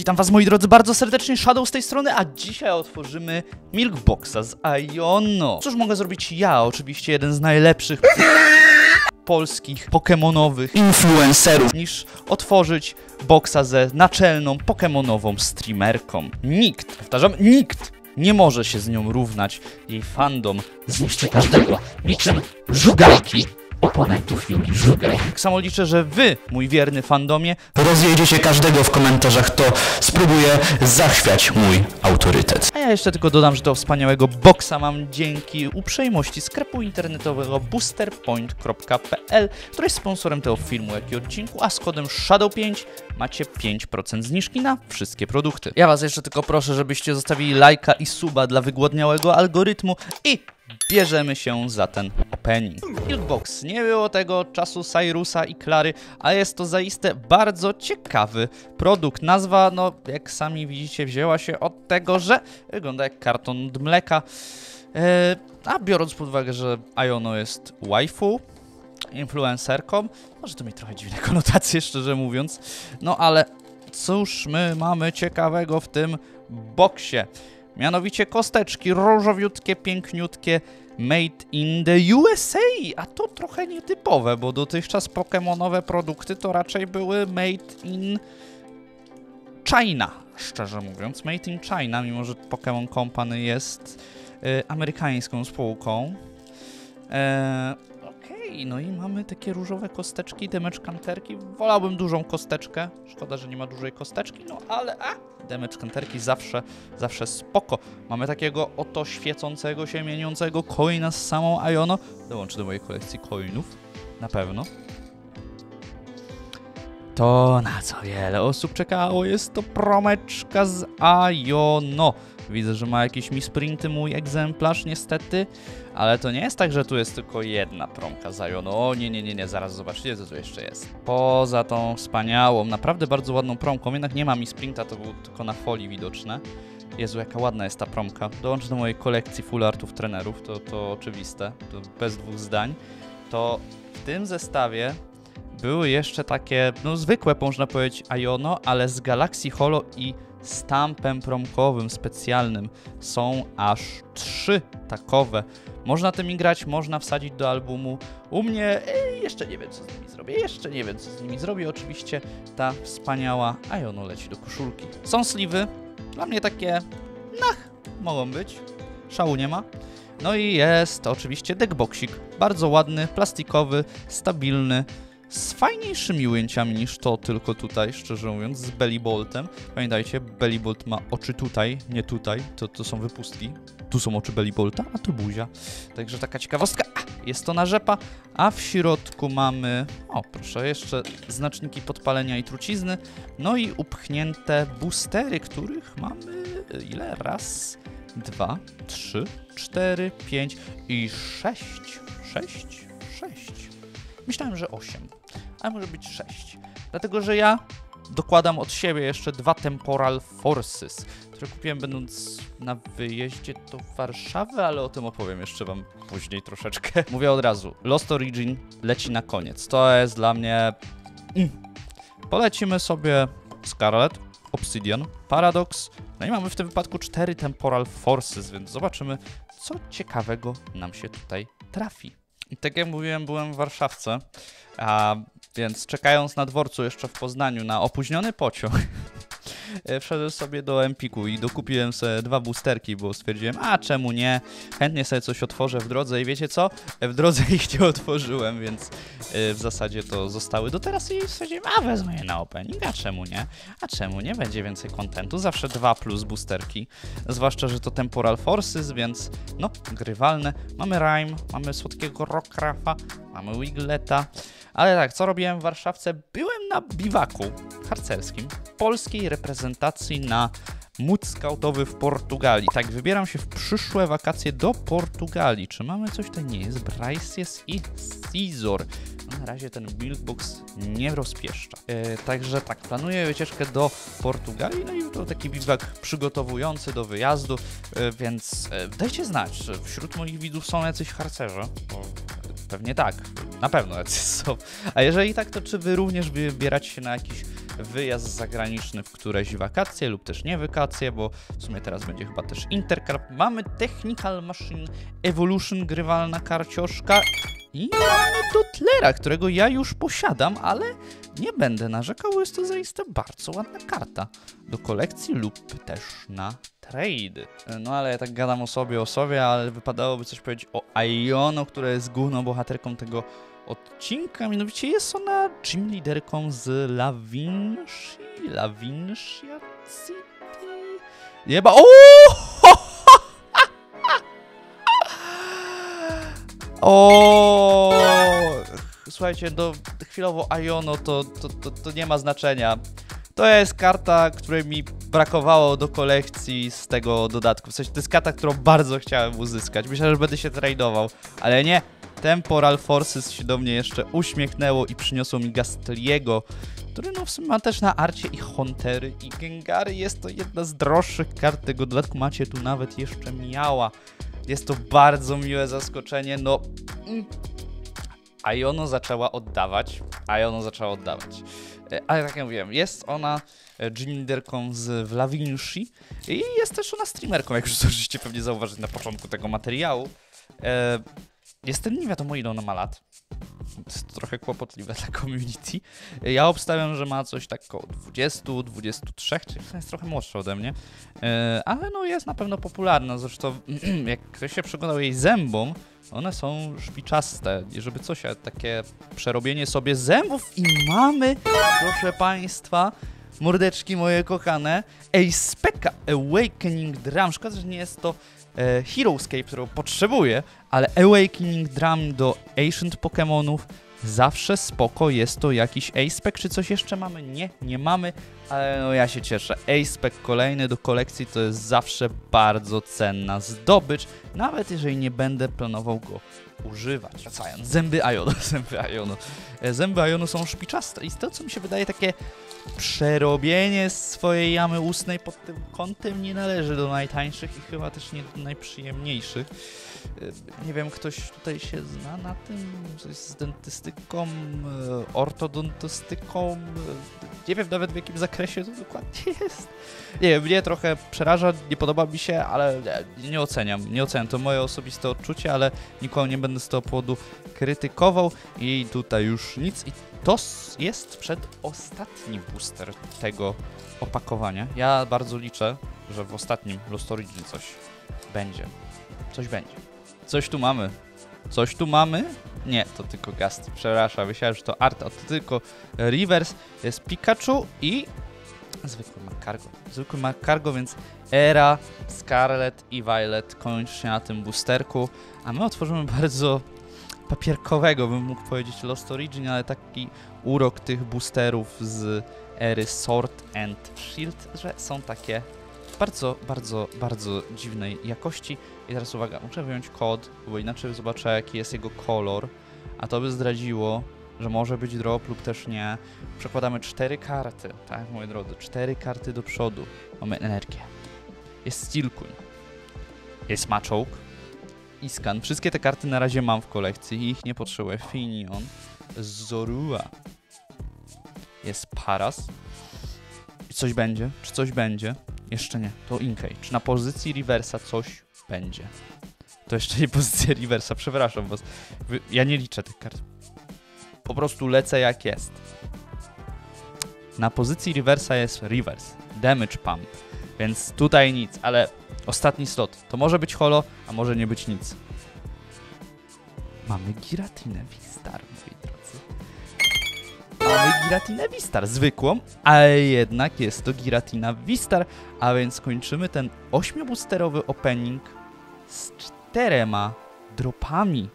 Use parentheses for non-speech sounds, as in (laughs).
Witam was moi drodzy bardzo serdecznie, Shadow z tej strony, a dzisiaj otworzymy Milkboxa z Iono. Cóż mogę zrobić ja, oczywiście jeden z najlepszych polskich pokemonowych influencerów, niż otworzyć boxa ze naczelną pokemonową streamerką. Nikt, powtarzam, nikt nie może się z nią równać. Jej fandom zniszczy każdego, niczym żugalki oponentów Yugi Żugaj. Tak samo liczę, że wy, mój wierny fandomie, Rozjedziecie każdego w komentarzach, kto spróbuje zachwiać mój autorytet. A ja jeszcze tylko dodam, że do wspaniałego boxa mam dzięki uprzejmości sklepu internetowego boosterpoint.pl, który jest sponsorem tego filmu, jak i odcinku, a z kodem SHADOW5 macie 5% zniżki na wszystkie produkty. Ja was jeszcze tylko proszę, żebyście zostawili lajka i suba dla wygłodniałego algorytmu i bierzemy się za ten opening. Milkbox. Nie było tego czasu Cyrusa i Klary, ale jest to zaiste bardzo ciekawy produkt. Nazwa, no jak sami widzicie, wzięła się od tego, że wygląda jak karton od mleka. E, a biorąc pod uwagę, że Iono jest waifu, influencerką, może to mieć trochę dziwne (laughs) konotacje, szczerze mówiąc. No ale cóż my mamy ciekawego w tym boksie? Mianowicie kosteczki różowiutkie, piękniutkie, made in the USA, a to trochę nietypowe, bo dotychczas pokemonowe produkty to raczej były made in China, szczerze mówiąc. Made in China, mimo że Pokémon Company jest y, amerykańską spółką. E, Okej, no i mamy takie różowe kosteczki, damage kanterki. Wolałbym dużą kosteczkę. Szkoda, że nie ma dużej kosteczki, no ale a, damage kanterki zawsze, zawsze spoko. Mamy takiego oto świecącego się, mieniącego coina z samą Iono. Dołączę do mojej kolekcji coinów, na pewno. To na co wiele osób czekało, jest to promeczka z Iono. Widzę, że ma jakieś misprinty mój egzemplarz, niestety, ale to nie jest tak, że tu jest tylko jedna promka z Iono. O nie, nie, nie, nie, zaraz zobaczycie, co tu jeszcze jest. Poza tą wspaniałą, naprawdę bardzo ładną promką, jednak nie ma misprinta, to było tylko na folii widoczne. Jezu, jaka ładna jest ta promka. Dołącz do mojej kolekcji full artów trenerów, to, to oczywiste, to bez dwóch zdań. To w tym zestawie były jeszcze takie, no zwykłe można powiedzieć Iono, ale z Galaxy Holo i stampem promkowym specjalnym. Są aż trzy takowe. Można tymi grać, można wsadzić do albumu. U mnie e, jeszcze nie wiem co z nimi zrobię, jeszcze nie wiem co z nimi zrobię. Oczywiście ta wspaniała Iono leci do koszulki. Są sliwy, dla mnie takie, nach, mogą być, szału nie ma. No i jest oczywiście deckboxik, bardzo ładny, plastikowy, stabilny, z fajniejszymi ujęciami niż to tylko tutaj, szczerze mówiąc, z Bellyboltem. Pamiętajcie, Bellybolt ma oczy tutaj, nie tutaj, to, to są wypustki. Tu są oczy Bellybolta, a tu buzia. Także taka ciekawostka. A, Jest to narzepa, a w środku mamy, o proszę, jeszcze znaczniki podpalenia i trucizny, no i upchnięte boostery, których mamy ile? Raz, dwa, trzy, cztery, pięć i sześć. Sześć? Sześć. Myślałem, że 8, ale może być 6. Dlatego, że ja dokładam od siebie jeszcze dwa Temporal Forces, które kupiłem będąc na wyjeździe do Warszawy, ale o tym opowiem jeszcze wam później troszeczkę. (laughs) Mówię od razu, Lost Origin leci na koniec. To jest dla mnie... Mm. Polecimy sobie Scarlet, Obsidian, Paradox, no i mamy w tym wypadku cztery Temporal Forces, więc zobaczymy, co ciekawego nam się tutaj trafi. I tak jak mówiłem, byłem w Warszawce, a więc czekając na dworcu jeszcze w Poznaniu na opóźniony pociąg, (laughs) e, wszedłem sobie do Empiku i dokupiłem sobie dwa boosterki, bo stwierdziłem, a czemu nie, chętnie sobie coś otworzę w drodze i wiecie co, w drodze ich nie otworzyłem, więc e, w zasadzie to zostały do teraz i stwierdziłem, a wezmę je na opening, a czemu nie, a czemu nie, będzie więcej kontentu, zawsze dwa plus boosterki, zwłaszcza, że to Temporal Forces, więc no, grywalne, mamy Rhyme, mamy słodkiego Rockrafa, mamy Wigleta, ale tak, co robiłem w Warszawce? Byłem na biwaku harcerskim polskiej reprezentacji na mód skautowy w Portugalii. Tak, wybieram się w przyszłe wakacje do Portugalii. Czy mamy coś tutaj? Nie jest. Bryce jest i Caesar. No, na razie ten Milkbox nie rozpieszcza. E, także tak, planuję wycieczkę do Portugalii, no i to taki biwak przygotowujący do wyjazdu, e, więc e, dajcie znać, czy wśród moich widzów są jacyś harcerze, bo Pewnie tak, na pewno są. A jeżeli tak, to czy wy również wybieracie się na jakiś wyjazd zagraniczny w któreś wakacje lub też nie wakacje, bo w sumie teraz będzie chyba też Intercarp. Mamy Technical Machine Evolution, grywalna karcioszka i mamy Dotlera, którego ja już posiadam, ale nie będę narzekał, jest to zaiste bardzo ładna karta do kolekcji lub też na trade. No ale ja tak gadam o sobie, o sobie, ale wypadałoby coś powiedzieć o Iono, która jest główną bohaterką tego odcinka, mianowicie jest ona gym liderką z La Vinci, La Vincia City. Jeba, o! (laughs) O! Słuchajcie, do chwilowo Iono to, to, to, to nie ma znaczenia. To jest karta, której mi brakowało do kolekcji z tego dodatku. W sensie to jest karta, którą bardzo chciałem uzyskać. Myślałem, że będę się tradeował, ale nie. Temporal Forces się do mnie jeszcze uśmiechnęło i przyniosło mi Gastliego, który no w sumie ma też na arcie i Huntery i Gengary. Jest to jedna z droższych kart tego dodatku. Macie tu nawet jeszcze miała. Jest to bardzo miłe zaskoczenie. No. Mm. Iono zaczęła oddawać. Iono zaczęła oddawać. E, Ale tak jak mówiłem, jest ona e, leaderką z Vlavinci i jest też ona streamerką, jak już zdążyliście pewnie zauważyć na początku tego materiału. Jest ten nie wiadomo ile ona ma lat. To jest trochę kłopotliwe (laughs) dla community. Ja obstawiam, że ma coś tak około 20, 23, czyli jest trochę młodsza ode mnie. E, Ale no jest na pewno popularna, zresztą (clears throat) jak ktoś się przyglądał jej zębom, one są szpiczaste, i żeby coś, takie przerobienie sobie zębów i mamy, proszę Państwa, mordeczki moje kochane, Specka Awakening Drum. Szkoda, że nie jest to e, Heroescape, którą potrzebuję, ale Awakening Drum do Ancient Pokémonów zawsze spoko, jest to jakiś A-Spec, czy coś jeszcze mamy? Nie, nie mamy, ale no ja się cieszę. A-Spec kolejny do kolekcji to jest zawsze bardzo cenna zdobycz, nawet jeżeli nie będę planował go używać. Wracając, zęby Ionu, (laughs) zęby Ionu. E, Zęby Ionu są szpiczaste i tego co mi się wydaje takie przerobienie swojej jamy ustnej pod tym kątem nie należy do najtańszych i chyba też nie do najprzyjemniejszych. E, Nie wiem, ktoś tutaj się zna na tym, coś z dentystyką, e, ortodontystyką, e, nie wiem nawet w jakim zakresie to dokładnie (laughs) jest. Nie wiem, mnie trochę przeraża, nie podoba mi się, ale nie, oceniam, nie oceniam, to moje osobiste odczucie, ale nikogo nie będę z tego powodu krytykował. I tutaj już nic. I to jest przedostatni booster tego opakowania. Ja bardzo liczę, że w ostatnim Lost Origin coś będzie. Coś będzie. Coś tu mamy. Coś tu mamy? Nie, to tylko Gast. Przepraszam, myślałem, że to art, a to tylko Reverse. Jest Pikachu i zwykły Macargo. Zwykły Macargo, więc Era, Scarlet i Violet kończy się na tym boosterku, a my otworzymy bardzo papierkowego, bym mógł powiedzieć Lost Origin, ale taki urok tych boosterów z ery Sword and Shield, że są takie bardzo, bardzo, bardzo dziwnej jakości. I teraz uwaga, muszę wyjąć kod, bo inaczej zobaczę jaki jest jego kolor, a to by zdradziło, że może być drop lub też nie. Przekładamy cztery karty, tak moi drodzy, cztery karty do przodu. Mamy energię. Jest Steel Queen. Jest Machoke. I Scan. Wszystkie te karty na razie mam w kolekcji i ich nie potrzebuję. Finion. Zorua. Jest Paras. Coś będzie? Czy coś będzie? Jeszcze nie. To Inkei. Czy na pozycji reversa coś będzie? To jeszcze nie pozycja reversa, przepraszam was. Ja nie liczę tych kart. Po prostu lecę jak jest. Na pozycji reversa jest reverse. Damage pump. Więc tutaj nic, ale ostatni slot. To może być holo, a może nie być nic. Mamy Giratinę Vistar, moi drodzy. Mamy Giratinę Vistar, zwykłą, ale jednak jest to Giratina Vistar, a więc kończymy ten 8-boosterowy opening z czterema dropami